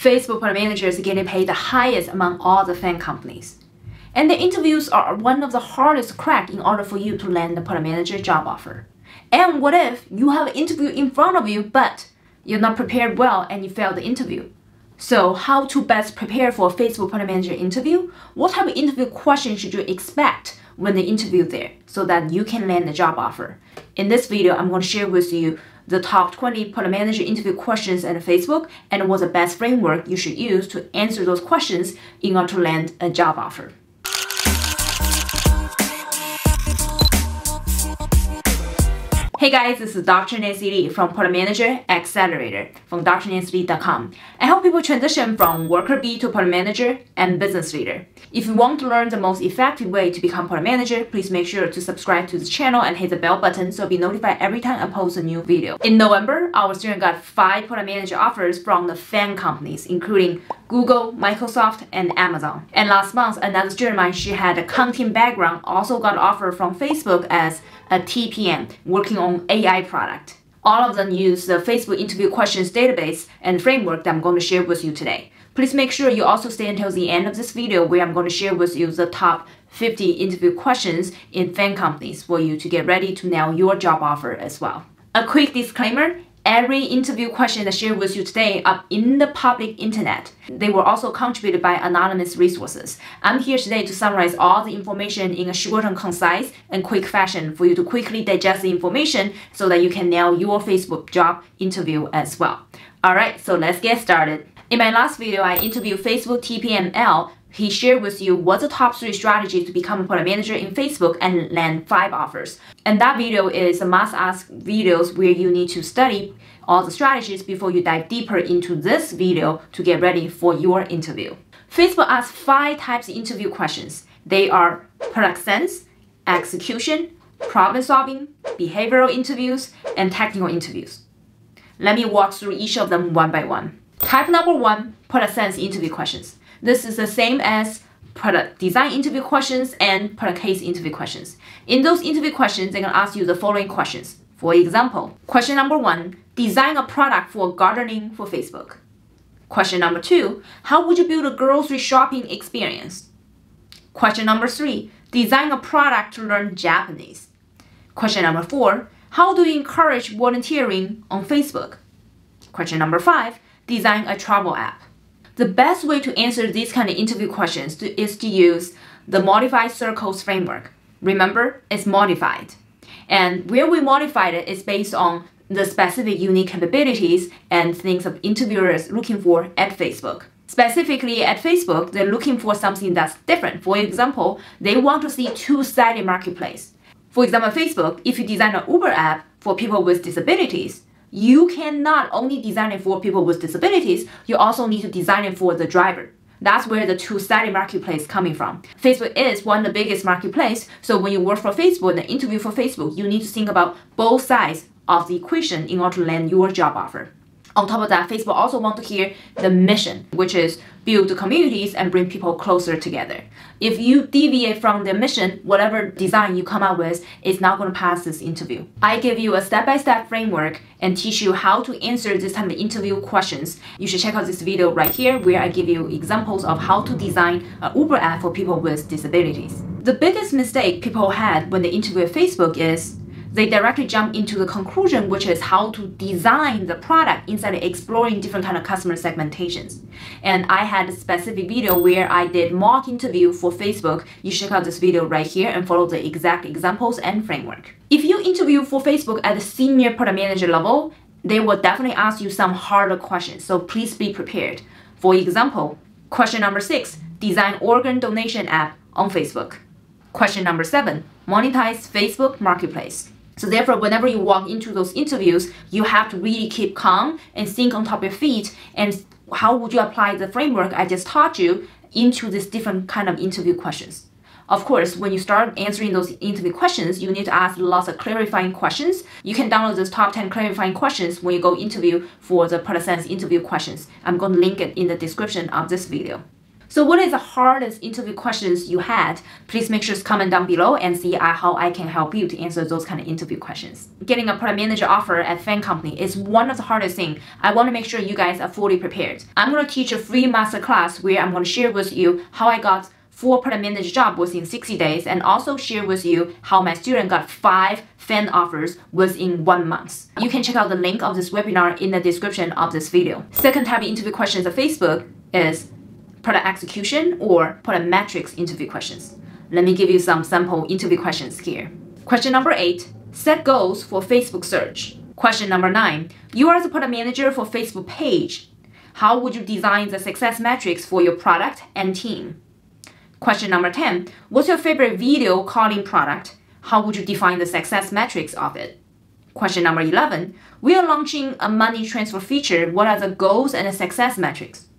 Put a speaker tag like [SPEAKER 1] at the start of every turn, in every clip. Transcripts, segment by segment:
[SPEAKER 1] Facebook product managers getting paid the highest among all the FAANG companies. And the interviews are one of the hardest crack in order for you to land the product manager job offer. And what if you have an interview in front of you, but you're not prepared well and you fail the interview? So how to best prepare for a Facebook product manager interview? What type of interview questions should you expect when they interview there so that you can land a job offer? In this video, I'm going to share with you the top 20 product manager interview questions at Facebook and what's the best framework you should use to answer those questions in order to land a job offer. Hey guys, this is Dr. Nancy Li from Product Manager Accelerator from drnancyli.com. I help people transition from worker bee to product manager and business leader. If you want to learn the most effective way to become product manager, please make sure to subscribe to this channel and hit the bell button so you'll be notified every time I post a new video. In November, our student got five product manager offers from the FAANG companies, including Google, Microsoft, and Amazon. And last month, another student of mine, she had a accounting background, also got offer from Facebook as a TPM working on AI product. All of them use the Facebook interview questions database and framework that I'm going to share with you today. Please make sure you also stay until the end of this video where I'm going to share with you the top 50 interview questions in FAANG companies for you to get ready to nail your job offer as well. A quick disclaimer, Every interview question I share with you today are in the public internet. They were also contributed by anonymous resources. I'm here today to summarize all the information in a short and concise and quick fashion for you to quickly digest the information so that you can nail your Facebook job interview as well. Alright, so let's get started. In my last video, I interviewed Facebook TPML he shared with you what's the top three strategies to become a product manager in Facebook and land five offers. And that video is a must ask videos where you need to study all the strategies before you dive deeper into this video to get ready for your interview. Facebook asks five types of interview questions. They are product sense, execution, problem solving, behavioral interviews, and technical interviews. Let me walk through each of them one by one. Type number one, product sense interview questions. This is the same as product design interview questions and product case interview questions. In those interview questions, they're gonna ask you the following questions. For example, question number one, design a product for gardening for Facebook. Question number two, how would you build a grocery shopping experience? Question number three, design a product to learn Japanese. Question number four, how do you encourage volunteering on Facebook? Question number five, design a travel app. The best way to answer these kind of interview questions is to use the modified circles framework. Remember, it's modified. And where we modified it is based on the specific unique capabilities and things of interviewers looking for at Facebook. Specifically at Facebook, they're looking for something that's different. For example, they want to see two-sided marketplace. For example, Facebook, if you design an Uber app for people with disabilities, you cannot only design it for people with disabilities, you also need to design it for the driver. That's where the two-sided marketplace coming from. Facebook is one of the biggest marketplace, so when you work for Facebook and interview for Facebook, you need to think about both sides of the equation in order to land your job offer. On top of that, Facebook also want to hear the mission, which is build communities and bring people closer together. If you deviate from the mission, whatever design you come up with is not going to pass this interview. I give you a step-by-step -step framework and teach you how to answer this kind of interview questions. You should check out this video right here where I give you examples of how to design an Uber app for people with disabilities. The biggest mistake people had when they interview Facebook is they directly jump into the conclusion, which is how to design the product instead of exploring different kind of customer segmentations. And I had a specific video where I did mock interview for Facebook. You check out this video right here and follow the exact examples and framework. If you interview for Facebook at the senior product manager level, they will definitely ask you some harder questions. So please be prepared. For example, question number six, design organ donation app on Facebook. Question number seven, monetize Facebook Marketplace. So therefore, whenever you walk into those interviews, you have to really keep calm and think on top of your feet. And how would you apply the framework I just taught you into these different kind of interview questions? Of course, when you start answering those interview questions, you need to ask lots of clarifying questions. You can download those top 10 clarifying questions when you go interview for the product sense interview questions. I'm going to link it in the description of this video. So what is the hardest interview questions you had? Please make sure to comment down below and see uh, how I can help you to answer those kind of interview questions. Getting a product manager offer at FAANG company is one of the hardest things. I want to make sure you guys are fully prepared. I'm going to teach a free masterclass where I'm going to share with you how I got four product manager job within 60 days and also share with you how my student got five FAANG offers within one month. You can check out the link of this webinar in the description of this video. Second type of interview questions of Facebook is product execution or product metrics interview questions. Let me give you some sample interview questions here. Question number eight, set goals for Facebook search. Question number nine, you are the product manager for Facebook page. How would you design the success metrics for your product and team? Question number 10, what's your favorite video calling product? How would you define the success metrics of it? Question number 11, we are launching a money transfer feature. What are the goals and the success metrics?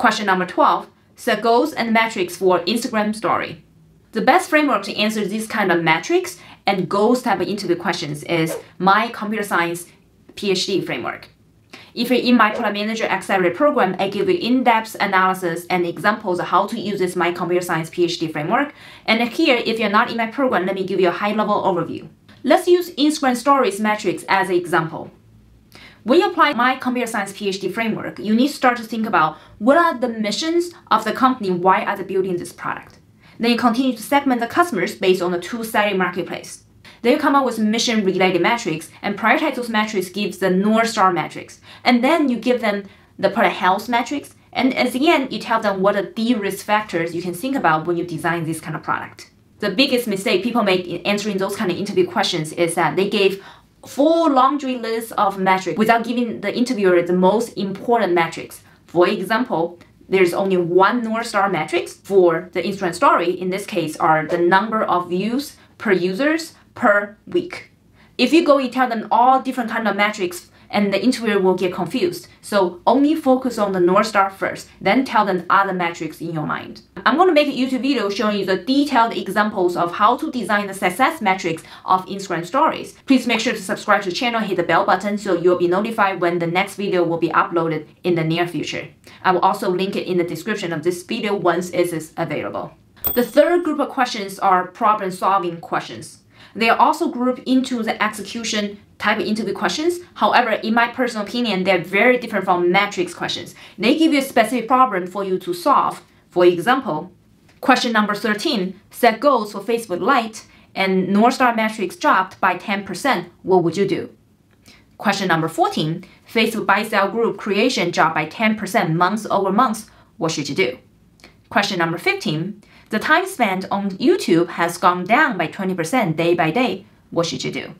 [SPEAKER 1] Question number 12, set goals and metrics for Instagram story. The best framework to answer these kind of metrics and goals type of interview questions is my computer science PhD framework. If you're in my product manager accelerator program, I give you in-depth analysis and examples of how to use this my computer science PhD framework. And here, if you're not in my program, let me give you a high-level overview. Let's use Instagram stories metrics as an example. When you apply my computer science PhD framework, you need to start to think about what are the missions of the company, why are they building this product? Then you continue to segment the customers based on the two-sided marketplace. Then you come up with mission-related metrics and prioritize those metrics gives the North Star metrics. And then you give them the product health metrics. And at the end, you tell them what are the risk factors you can think about when you design this kind of product. The biggest mistake people make in answering those kind of interview questions is that they gave full laundry list of metrics without giving the interviewer the most important metrics. For example, there's only one North Star metrics for the Instagram story. In this case, are the number of views per users per week. If you go and tell them all different kind of metrics and the interviewer will get confused. So only focus on the North Star first, then tell them other metrics in your mind. I'm going to make a YouTube video showing you the detailed examples of how to design the success metrics of Instagram stories. Please make sure to subscribe to the channel, hit the bell button so you'll be notified when the next video will be uploaded in the near future. I will also link it in the description of this video once it is available. The third group of questions are problem solving questions. They are also grouped into the execution type interview questions. However, in my personal opinion, they're very different from metrics questions. They give you a specific problem for you to solve. For example, question number 13, set goals for Facebook Lite and North Star metrics dropped by 10%. What would you do? Question number 14, Facebook buy sell group creation dropped by 10% month over month. What should you do? Question number 15, the time spent on YouTube has gone down by 20% day by day. What should you do?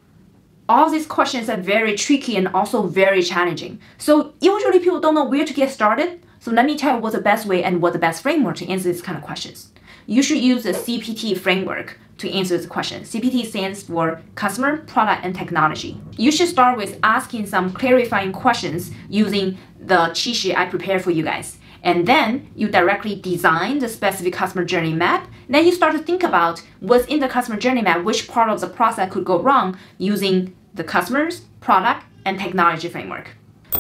[SPEAKER 1] All these questions are very tricky and also very challenging. So usually people don't know where to get started. So let me tell you what's the best way and what the best framework to answer these kind of questions. You should use the CPT framework to answer this question. CPT stands for Customer, Product, and Technology. You should start with asking some clarifying questions using the cheat sheet I prepared for you guys. And then you directly design the specific customer journey map. Then you start to think about what's in the customer journey map, which part of the process could go wrong using the customers, product, and technology framework.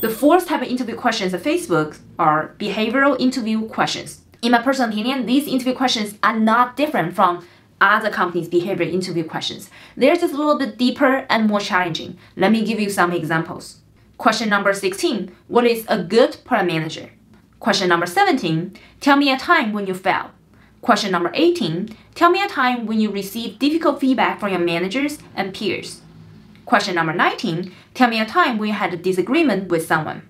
[SPEAKER 1] The fourth type of interview questions at Facebook are behavioral interview questions. In my personal opinion, these interview questions are not different from other companies' behavioral interview questions. They're just a little bit deeper and more challenging. Let me give you some examples. Question number 16, what is a good product manager? Question number 17, tell me a time when you failed. Question number 18, tell me a time when you received difficult feedback from your managers and peers. Question number 19, tell me a time when you had a disagreement with someone.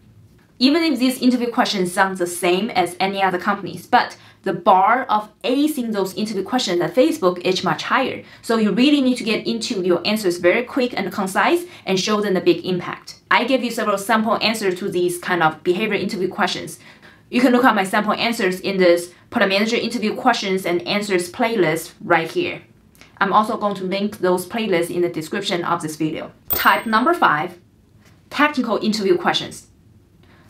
[SPEAKER 1] Even if these interview questions sound the same as any other companies, but the bar of acing those interview questions at Facebook is much higher. So you really need to get into your answers very quick and concise and show them the big impact. I gave you several sample answers to these kind of behavior interview questions. You can look at my sample answers in this Product Manager interview questions and answers playlist right here. I'm also going to link those playlists in the description of this video. Type number five, technical interview questions.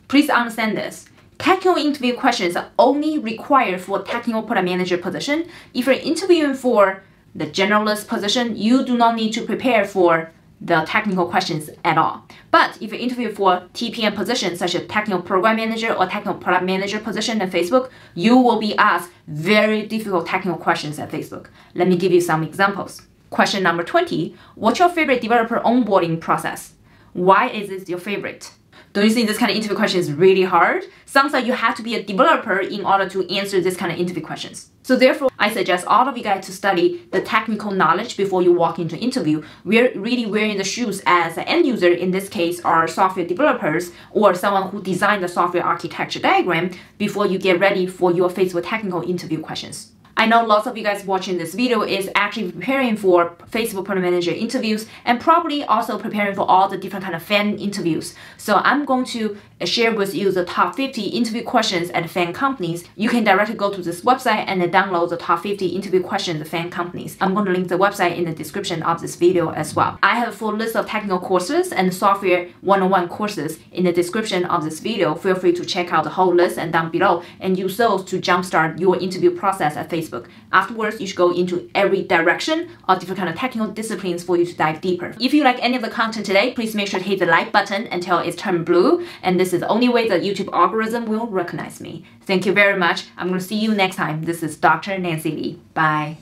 [SPEAKER 1] Please understand this. Technical interview questions are only required for technical product manager position. If you're interviewing for the generalist position, you do not need to prepare for the technical questions at all. But if you interview for TPM positions such as technical program manager or technical product manager position at Facebook, you will be asked very difficult technical questions at Facebook. Let me give you some examples. Question number 20, what's your favorite developer onboarding process? Why is this your favorite? Don't you think this kind of interview question is really hard? Sounds like you have to be a developer in order to answer this kind of interview questions. So therefore, I suggest all of you guys to study the technical knowledge before you walk into interview. We're really wearing the shoes as an end user, in this case, are software developers or someone who designed the software architecture diagram before you get ready for your Facebook technical interview questions. I know lots of you guys watching this video is actually preparing for Facebook Product Manager interviews and probably also preparing for all the different kind of FAANG interviews. So I'm going to share with you the top 50 interview questions at FAANG companies. You can directly go to this website and download the top 50 interview questions at FAANG companies. I'm going to link the website in the description of this video as well. I have a full list of technical courses and software one-on-one courses in the description of this video. Feel free to check out the whole list and down below and use those to jumpstart your interview process at Facebook. Afterwards, you should go into every direction or different kind of technical disciplines for you to dive deeper. If you like any of the content today, please make sure to hit the like button until it's turned blue. And this is the only way the YouTube algorithm will recognize me. Thank you very much. I'm going to see you next time. This is Dr. Nancy Li. Bye.